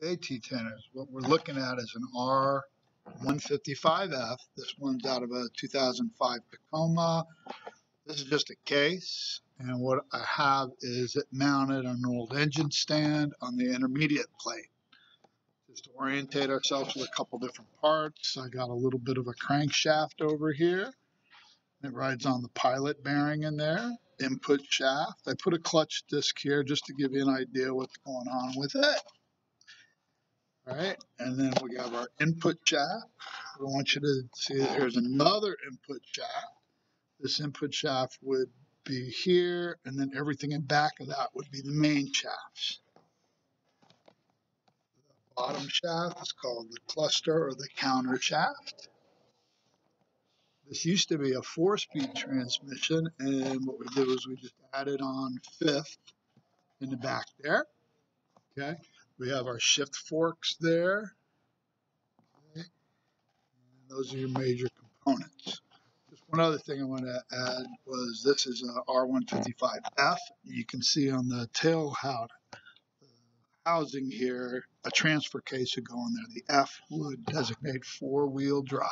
Okay, T-Teners, what we're looking at is an R155F. This one's out of a 2005 Tacoma. This is just a case, and what I have is it mounted on an old engine stand on the intermediate plate. Just to orientate ourselves with a couple different parts, I got a little bit of a crankshaft over here. It rides on the pilot bearing in there, input shaft. I put a clutch disc here just to give you an idea what's going on with it. All right, and then we have our input shaft. I want you to see that here's another input shaft. This input shaft would be here, and then everything in back of that would be the main shafts. The bottom shaft is called the cluster or the counter shaft. This used to be a four-speed transmission, and what we did was we just added on fifth in the back there. Okay. We have our shift forks there. Okay. those are your major components. Just one other thing I want to add was this is a R155F. You can see on the tail housing, housing here, a transfer case would go in there. The F would designate four-wheel drive.